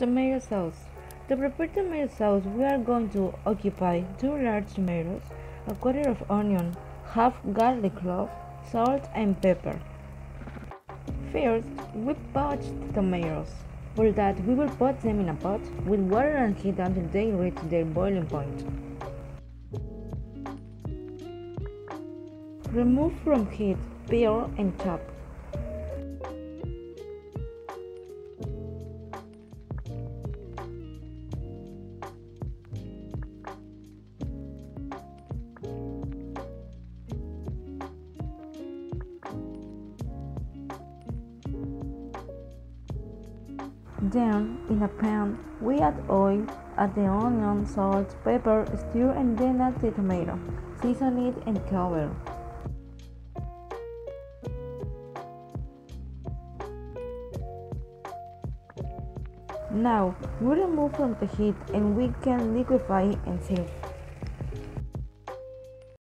Tomato sauce. To prepare tomato sauce, we are going to occupy 2 large tomatoes, a quarter of onion, half garlic clove, salt and pepper. First, we poach the tomatoes. For that, we will put them in a pot with water and heat until they reach their boiling point. Remove from heat, peel and chop. Then, in a pan, we add oil, add the onion, salt, pepper, stir and then add the tomato. Season it and cover. Now, we remove from the heat and we can liquefy and serve.